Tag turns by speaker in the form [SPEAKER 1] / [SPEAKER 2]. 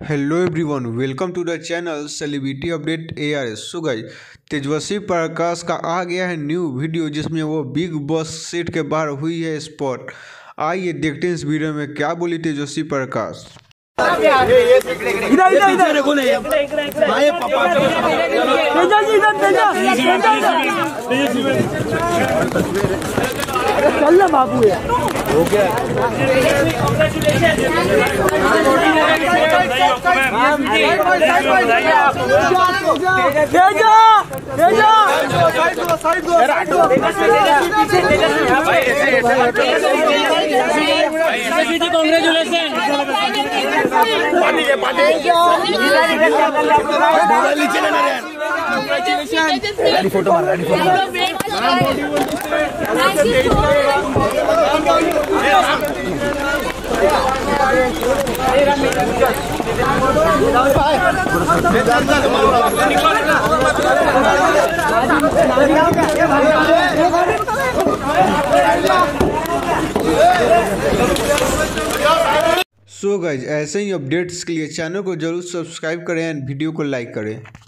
[SPEAKER 1] Hello everyone welcome to the channel celebrity update A R S so guys Tejasswi Prakash का आ गया है new video जिसमें वो बिग बॉस सीट के बाहर हुई है स्पॉट आइए देखते हैं इस वीडियो में क्या बोली तेजस्वी प्रकाश.
[SPEAKER 2] इधर इधर इधर। देखो नहीं भाई
[SPEAKER 1] सो गज ऐसे ही अपडेट्स के लिए चैनल को ज़रूर सब्सक्राइब करें एंड वीडियो को लाइक करें।